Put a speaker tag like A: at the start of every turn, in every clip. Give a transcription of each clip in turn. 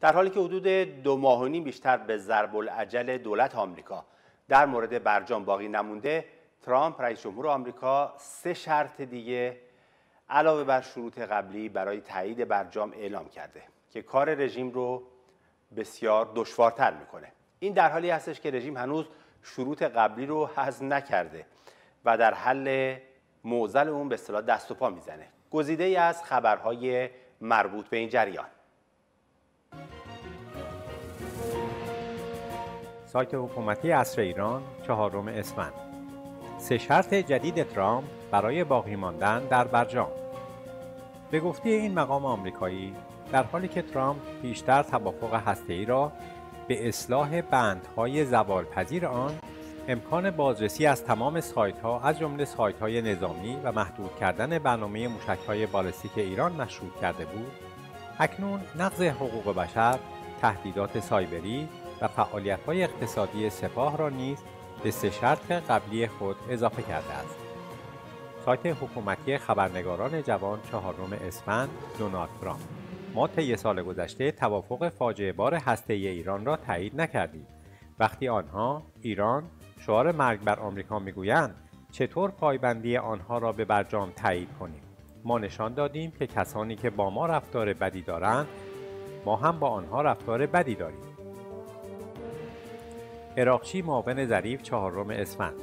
A: در حالی که حدود دو ماه و نیم بیشتر به ضرب العجل دولت آمریکا. در مورد برجام باقی نمونده ترامپ رئیس جمهور آمریکا سه شرط دیگه علاوه بر شروط قبلی برای تایید برجام اعلام کرده که کار رژیم رو بسیار دشوارتر می‌کنه. این در حالی هستش که رژیم هنوز شروط قبلی رو حذف نکرده و در حل موزل اون به اصطلاح دست و پا می‌زنه. گزیده ای از خبرهای مربوط به این جریان.
B: سایت حکومتی اصر ایران چهارم اسفند. سه شرط جدید ترامپ برای باقی ماندن در برجام. به گفته این مقام آمریکایی در حالی که ترامپ بیشتر توافق ای را به اصلاح بندهای زوالپذیر آن امکان بازرسی از تمام سایت ها از جمله سایت های نظامی و محدود کردن برنامه موشک های بالستیک ایران مشروط کرده بود اکنون نقض حقوق بشر تهدیدات سایبری و فعالیت های اقتصادی سپاه را نیز به سه شرط قبلی خود اضافه کرده است. سایت حکومتی خبرنگاران جوان چهارم اسفند دونالد ترامپ. ما طی سال گذشته توافق فاجعه بار هسته ایران را تایید نکردیم. وقتی آنها ایران شعار مرگ بر آمریکا می‌گویند چطور پایبندی آنها را به برجام تایید کنیم؟ ما نشان دادیم که کسانی که با ما رفتار بدی دارند ما هم با آنها رفتار بدی داریم. اراقچی معاون ظریف چهارم اسفند.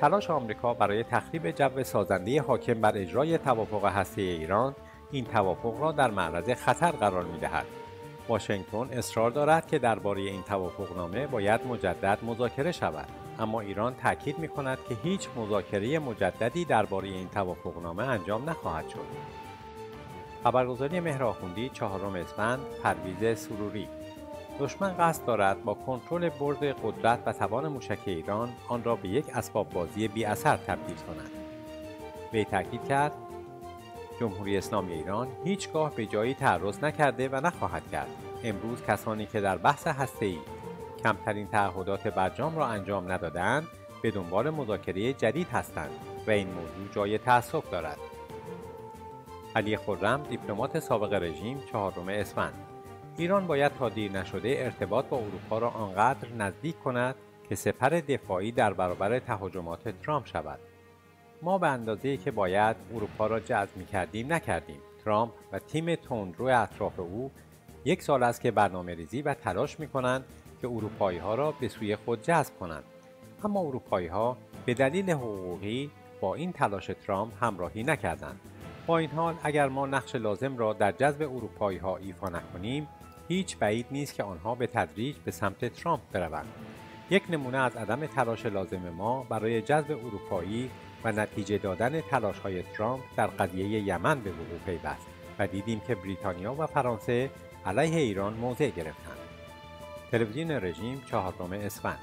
B: تلاش آمریکا برای تخریب جو سازنده حاکم بر اجرای توافق هسته ایران این توافق را در معرض خطر قرار می‌دهد. واشنگتن اصرار دارد که درباره این توافقنامه باید مجدد مذاکره شود. اما ایران تاکید می کند که هیچ مذاکره مجددی درباره این توافقنامه انجام نخواهد شد. خبرگزاری مهر چهارم اسفند پرویز سروری. دشمن قصد دارد با کنترل برد قدرت و توان موشک ایران آن را به یک اسباب بازی بی اثر تبدیل کند. وی تاکید کرد جمهوری اسلامی ایران هیچگاه به جایی تعرض نکرده و نخواهد کرد. امروز کسانی که در بحث هسته‌ای کمترین تعهدات برجام را انجام ندادند به دنبال مذاکره جدید هستند و این موضوع جای تأسف دارد. علی خرم دیپلمات سابق رژیم چهارم اسفند. ایران باید تا دیر نشده ارتباط با اروپا را آنقدر نزدیک کند که سپر دفاعی در برابر تهاجمات ترامپ شود. ما به اندازه که باید اروپا را جذب می کردیم نکردیم. ترامپ و تیم تندرو اطراف او یک سال است که برنامه ریزی و تلاش می کنند که اروپایی ها را به سوی خود جذب کنند. اما اروپایی ها به دلیل حقوقی با این تلاش ترامپ همراهی نکردند. با این حال اگر ما نقش لازم را در جذب اروپایی ها ایفا نکنیم هیچ بعید نیست که آنها به تدریج به سمت ترامپ بروند. یک نمونه از عدم تلاش لازم ما برای جذب اروپایی و نتیجه دادن تلاش های ترامپ در قضیه یمن به وقوع پیوست و دیدیم که بریتانیا و فرانسه علیه ایران موضع گرفتند. تلویزیون رژیم چهارم اسفند.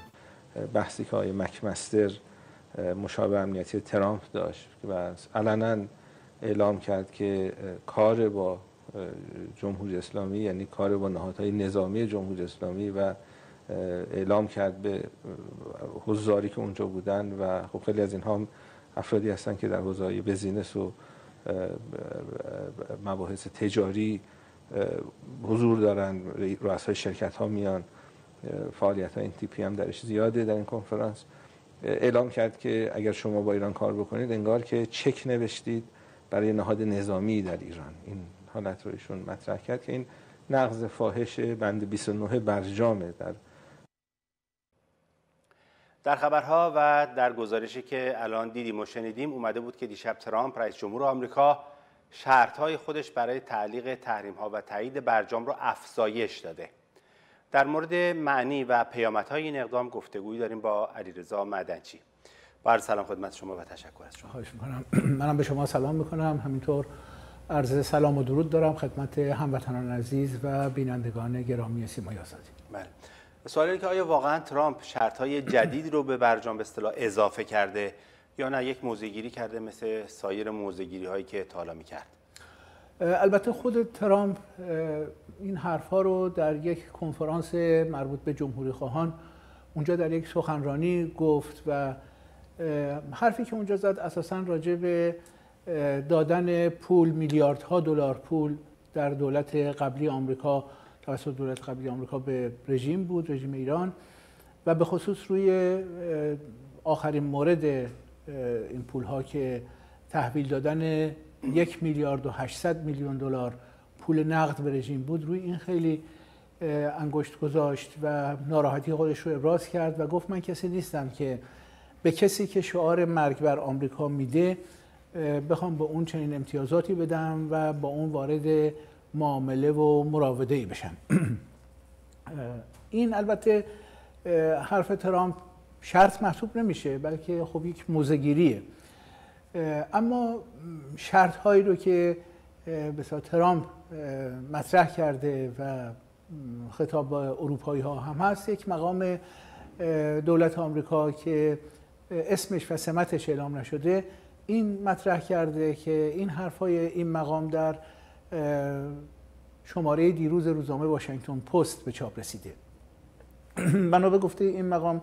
C: بحثی که آقای مکمستر مشابه امنیتی ترامپ داشت و علنا اعلام کرد که کار با جمهوری اسلامی یعنی کار با نهادهای نظامی جمهوری اسلامی و اعلام کرد به حضاری که اونجا بودن و خب خیلی از اینها افرادی هستن که در حوزه بزینس و مباحث تجاری حضور دارن رؤسای شرکت ها میان فعالیت های این تیپی هم درش زیاده در این کنفرانس. اعلام کرد که اگر شما با ایران کار بکنید انگار که چک نوشتید برای نهاد نظامی در ایران. این حالت رو ایشون مطرح کرد که این نقض فاحش بند 29 برجامه در
A: در خبرها و در گزارشی که الان دیدیم و شنیدیم اومده بود که دیشب ترامپ رئیس جمهور آمریکا شرطهای خودش برای تعلیق تحریم ها و تایید برجام رو افزایش داده. در مورد معنی و پیامدهای این اقدام گفتگویی داریم با علیرضا مدنچی. با سلام خدمت شما و تشکر از شما.
D: خواهش می‌کنم. منم به شما سلام می‌کنم. همینطور عرض سلام و درود دارم خدمت هموطنان عزیز و بینندگان گرامی سیمای آزادی.
A: بله. سوالی که آیا واقعا ترامپ شرط های جدید رو به برجام به اصطلاح اضافه کرده یا نه؟ یک موزگیری کرده مثل سایر موزگیری هایی که تا حالا کرد
D: البته خود ترامپ این حرفها رو در یک کنفرانس مربوط به جمهوری خواهان اونجا در یک سخنرانی گفت و حرفی که اونجا زد اساسا راجع به دادن پول میلیاردها دلار پول در دولت قبلی آمریکا توسط دولت قبلی آمریکا به رژیم بود رژیم ایران. و به خصوص روی آخرین مورد این پول ها که تحویل دادن یک میلیارد و 800 میلیون دلار پول نقد به رژیم بود روی این خیلی انگشت گذاشت و ناراحتی خودش رو ابراز کرد و گفت من کسی نیستم که به کسی که شعار مرگ بر آمریکا میده بخوام به اون چنین امتیازاتی بدم و با اون وارد معامله و مراوده ای بشم این البته حرف ترامپ شرط محسوب نمیشه بلکه خب یک موزگیریه اما شرط هایی رو که بسیار ترامپ مطرح کرده و خطاب با اروپایی ها هم هست یک مقام دولت آمریکا که اسمش و سمتش اعلام نشده این مطرح کرده که این حرفای این مقام در شماره دیروز روزنامه واشنگتن پست به چاپ رسیده. بنا به گفته این مقام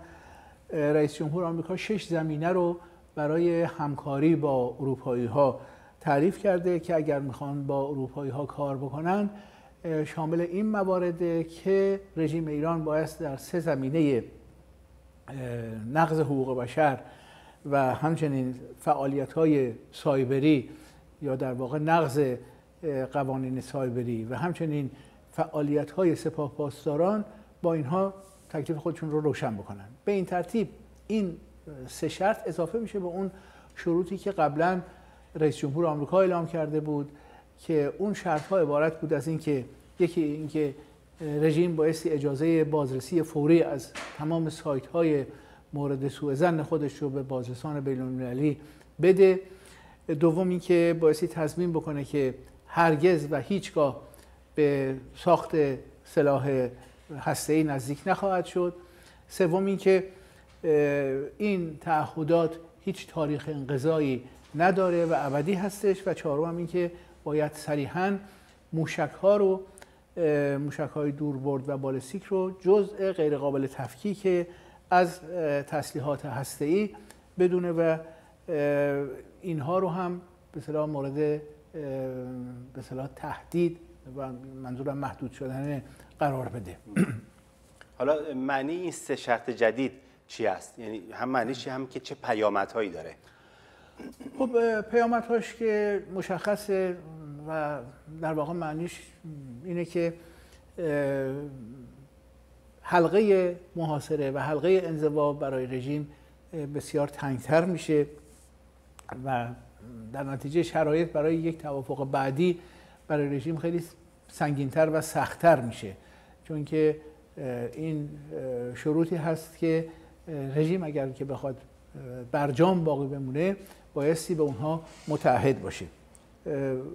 D: رئیس جمهور آمریکا شش زمینه رو برای همکاری با اروپایی ها تعریف کرده که اگر می‌خوان با اروپایی ها کار بکنن شامل این موارده که رژیم ایران باید در سه زمینه نقض حقوق بشر و همچنین فعالیت های سایبری یا در واقع نقض قوانین سایبری و همچنین فعالیت های سپاه پاسداران با اینها تکلیف خودشون رو روشن بکنن. به این ترتیب این سه شرط اضافه میشه به اون شروطی که قبلا رئیس جمهور آمریکا اعلام کرده بود که اون شرط ها عبارت بود از اینکه یکی اینکه رژیم بایستی اجازه بازرسی فوری از تمام سایت های مورد سوء زن خودش رو به بازرسان بین المللی بده. دوم اینکه بایستی تضمین بکنه که هرگز و هیچگاه به ساخت سلاح ای نزدیک نخواهد شد. سوم اینکه این تعهدات هیچ تاریخ انقضایی نداره و ابدی هستش و چهارم اینکه باید صریحا موشک ها رو موشک های دوربرد و بالستیک رو جزء غیر قابل تفکیک از تسلیحات هسته‌ای بدونه و اینها رو هم به مورد به تهدید و منظورم محدود شدن قرار بده.
A: حالا معنی این سه شرط جدید چی است یعنی هم معنی چی؟ هم که چه پیامدهایی داره؟
D: خب پیامدهاش که مشخصه و در واقع معنیش اینه که حلقه محاصره و حلقه انزوا برای رژیم بسیار تنگتر میشه و در نتیجه شرایط برای یک توافق بعدی برای رژیم خیلی سنگینتر و سختتر میشه. چون که این شروطی هست که رژیم اگر که بخواد برجام باقی بمونه بایستی به اونها متحد باشه.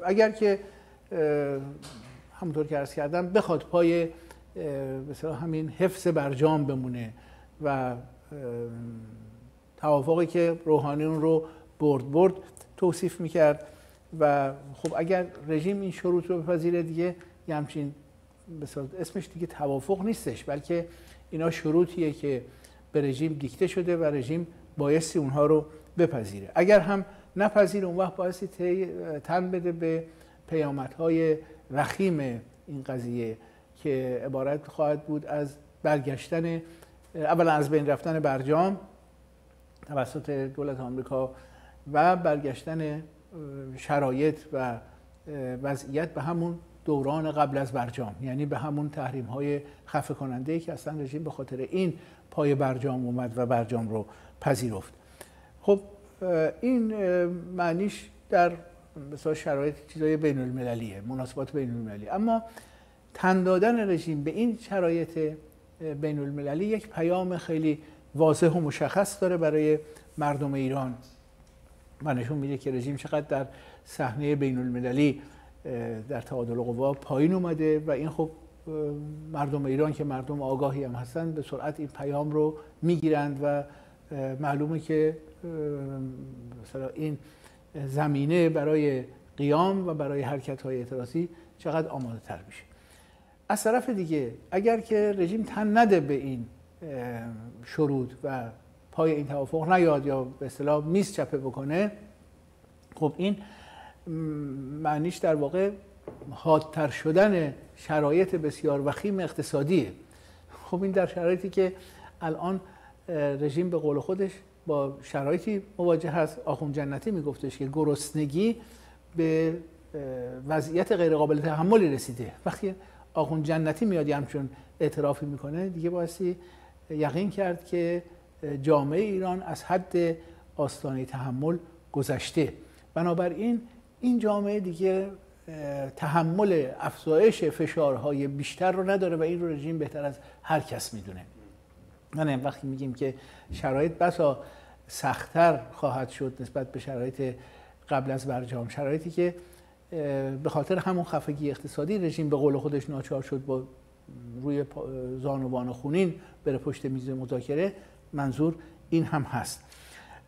D: اگر که همونطور که ارز کردم بخواد پای مثلا همین حفظ برجام بمونه و توافقی که روحانی اون رو برد برد توصیف می‌کرد و خب اگر رژیم این شروط رو بپذیره دیگه یه همچین اسمش دیگه توافق نیستش بلکه اینا شروطیه که به رژیم دیکته شده و رژیم بایستی اونها رو بپذیره. اگر هم نپذیره اون وقت بایستی تن بده به پیامدهای رخیم این قضیه. که عبارت خواهد بود از برگشتن اولا از بین رفتن برجام توسط دولت آمریکا و برگشتن شرایط و وضعیت به همون دوران قبل از برجام. یعنی به همون تحریم های خفه کننده که اصلا رژیم به خاطر این پای برجام اومد و برجام رو پذیرفت. خب این معنیش در مثلا شرایط چیزای بین المللیه مناسبات بین المللی اما تن دادن رژیم به این شرایط بین المللی یک پیام خیلی واضح و مشخص داره برای مردم ایران. و نشون میده که رژیم چقدر در صحنه بین المللی در تعادل قوا پایین اومده و این خب مردم ایران که مردم آگاهی هم هستن به سرعت این پیام رو می‌گیرند و معلومه که مثلا این زمینه برای قیام و برای حرکت های اعتراضی چقدر آماده تر میشه. از طرف دیگه اگر که رژیم تن نده به این شروط و پای این توافق نیاد یا به اصطلاح میز چپه بکنه خب این معنیش در واقع حادتر شدن شرایط بسیار وخیم اقتصادیه. خب این در شرایطی که الان رژیم به قول خودش با شرایطی مواجه هست. آخون جنتی میگفتش که گرسنگی به وضعیت غیرقابل تحملی رسیده. وقتی آخون جنتی میاد همچون اعترافی می‌کنه دیگه بایستی یقین کرد که جامعه ایران از حد آستانه تحمل گذشته. بنابراین این جامعه دیگه تحمل افزایش فشارهای بیشتر رو نداره و این رو رژیم بهتر از هر کس می‌دونه. یعنی وقتی میگیم که شرایط بسا سختتر خواهد شد نسبت به شرایط قبل از برجام شرایطی که به خاطر همون خفگی اقتصادی رژیم به قول خودش ناچار شد با روی زانوان خونین بره پشت میز مذاکره منظور این هم هست.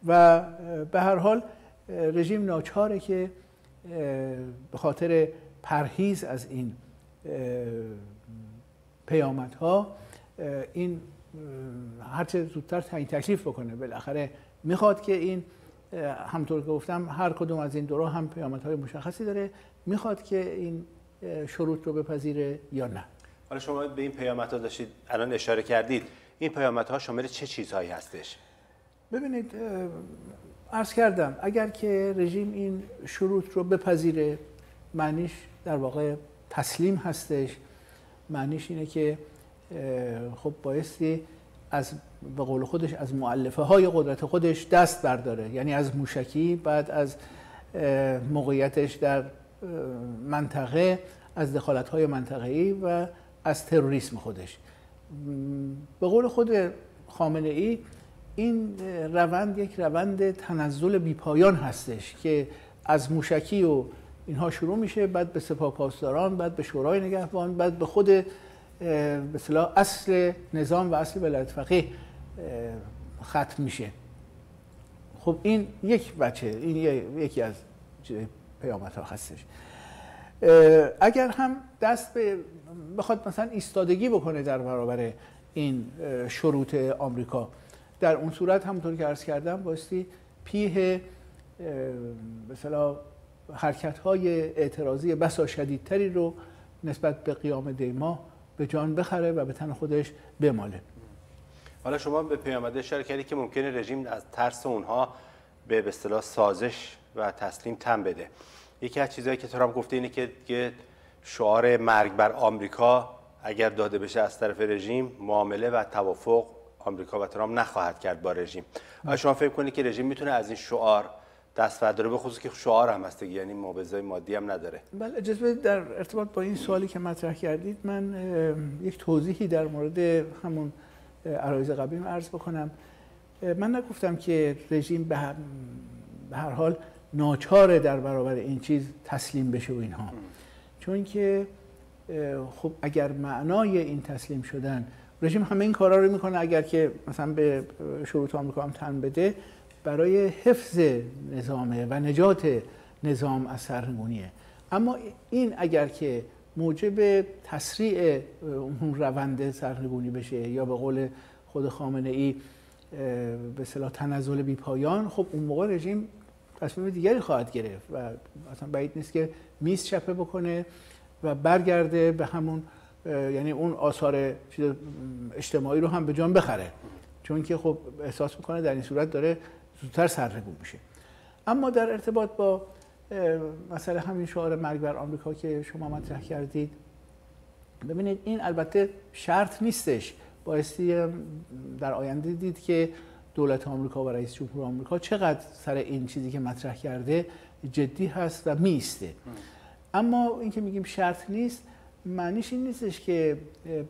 D: و به هر حال رژیم ناچاره که به خاطر پرهیز از این پیامدها این هرچه زودتر تعیین تکلیف بکنه بالاخره می‌خواد که این همطور که گفتم هر کدوم از این دورا هم پیامدهای مشخصی داره. می‌خواد که این شروط رو بپذیره یا نه؟
A: حالا شما به این پیامدها داشتید الان اشاره کردید. این پیامدها شامل چه چیزهایی هستش؟
D: ببینید عرض کردم اگر که رژیم این شروط رو بپذیره معنیش در واقع تسلیم هستش. معنیش اینه که خب بایستی از به قول خودش از معلفه های قدرت خودش دست برداره. یعنی از موشکی بعد از موقعیتش در منطقه از دخالت های منطقه‌ای و از تروریسم خودش. به قول خود خامنه ای این روند یک روند تنزل بیپایان هستش که از موشکی و اینها شروع میشه بعد به سپاه پاسداران بعد به شورای نگهبان بعد به خود به اصل نظام و اصل ولایت فقیه ختم میشه. خب این یک بچه این یکی از پیامت ها هستش. اگر هم دست به بخواد مثلا ایستادگی بکنه در برابر این شروط آمریکا در اون صورت همونطور که عرض کردم باستی پیه مثلا حرکت های اعتراضی بسا شدیدتری رو نسبت به قیام دیما به جان بخره و به تن خودش بماله.
A: حالا شما به پیامده اشاره کردی که ممکنه رژیم از ترس اونها به اصطلاح سازش و تسلیم تم بده. یکی از چیزهایی که ترامپ گفته اینه که شعار مرگ بر آمریکا اگر داده بشه از طرف رژیم معامله و توافق آمریکا و ترامپ نخواهد کرد با رژیم. آیا شما فکر کنید که رژیم می‌تونه از این شعار دست برداره به خصوص که شعار هم هست یعنی معاوضه مادی هم نداره.
D: بله اجازه در ارتباط با این سوالی که مطرح کردید من یک توضیحی در مورد همون عرایز قبلی عرض بکنم. من نگفتم که رژیم به هر حال ناچاره در برابر این چیز تسلیم بشه و اینها. چون که خب اگر معنای این تسلیم شدن رژیم همه این کارا رو می‌کنه اگر که مثلا به شروط آمریکا هم تن بده برای حفظ نظامه و نجات نظام از سرنگونیه. اما این اگر که موجب تسریع اون روند سرنگونی بشه یا به قول خود خامنه ای به صلاح تنزل بی پایان خب اون موقع رژیم تصمیم دیگری خواهد گرفت و اصلا بعید نیست که میز چپه بکنه و برگرده به همون یعنی اون آثار اجتماعی رو هم به جان بخره. چون که خب احساس می‌کنه در این صورت داره زودتر سرنگون میشه. اما در ارتباط با مسئله همین شعار مرگ بر آمریکا که شما مطرح کردید ببینید این البته شرط نیستش. بایستی در آینده دید که دولت آمریکا و رئیس جمهور آمریکا چقدر سر این چیزی که مطرح کرده جدی هست و میسته. اما اینکه میگیم شرط نیست معنیش این نیستش که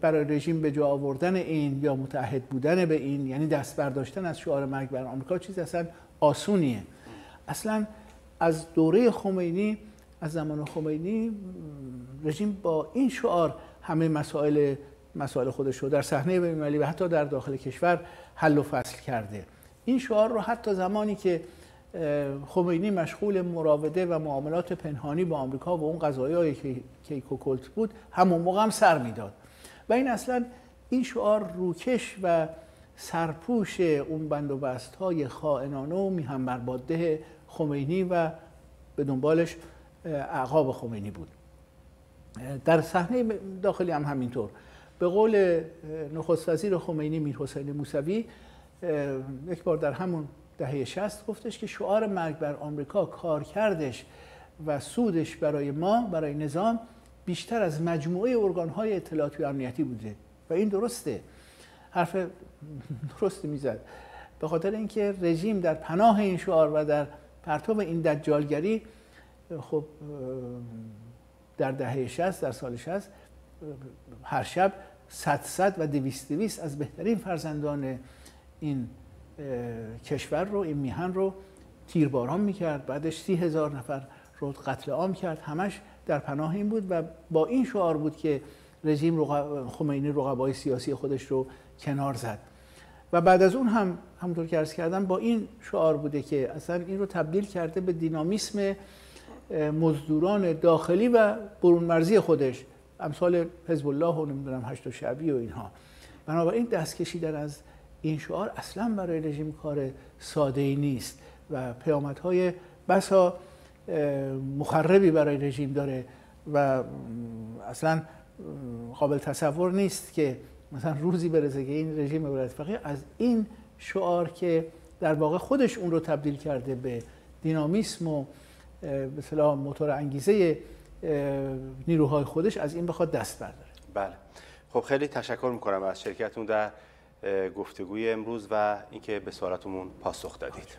D: برای رژیم به جا آوردن این یا متحد بودن به این یعنی دست برداشتن از شعار مرگ بر آمریکا چیز اصلا آسونیه. اصلا از دوره خمینی از زمان خمینی رژیم با این شعار همه مسائل مسائل خودش رو در صحنه بین‌المللی و حتی در داخل کشور حل و فصل کرده. این شعار رو حتی زمانی که خمینی مشغول مراوده و معاملات پنهانی با آمریکا و اون قضایی که کیکوکلت بود همون موقع هم سر می‌داد. و این اصلا این شعار روکش و سرپوش اون بندوبست های خائنانه و میهم برباده خمینی و به دنبالش اعقاب خمینی بود. در صحنه داخلی هم همینطور. به قول نخست وزیر خمینی میر حسین موسوی یک بار در همون دهه 60 گفتش که شعار مرگ بر آمریکا کارکردش و سودش برای ما برای نظام بیشتر از مجموعه ارگانهای اطلاعاتی و امنیتی بوده. و این درسته. حرف درستی می‌زد. به خاطر اینکه رژیم در پناه این شعار و در پرتاب این دجالگری خب در دهه 60 در سال 60 هر شب صد صد و دویست دویست از بهترین فرزندان این کشور رو این میهن رو تیرباران می‌کرد. بعدش سی هزار نفر رو قتل عام کرد. همش در پناه این بود و با این شعار بود که رژیم خمینی رقبای سیاسی خودش رو کنار زد. و بعد از اون هم همونطور که عرض کردم با این شعار بوده که اصلا این رو تبدیل کرده به دینامیسم مزدوران داخلی و برون مرزی خودش. امثال حزب الله و نمی‌دونم هشت و شعبی و اینها. بنابراین دست کشیدن از این شعار اصلا برای رژیم کار ساده ای نیست و پیامدهای بسا مخربی برای رژیم داره و اصلا قابل تصور نیست که مثلا روزی برسه که این رژیم ولایت فقیه از این شعار که در واقع خودش اون رو تبدیل کرده به دینامیسم و به موتور انگیزه نیروهای خودش از این بخواد دست برداره.
A: بله. خب خیلی تشکر می‌کنم از شرکتتون در گفتگوی امروز و اینکه به سوالاتمون پاسخ دادید.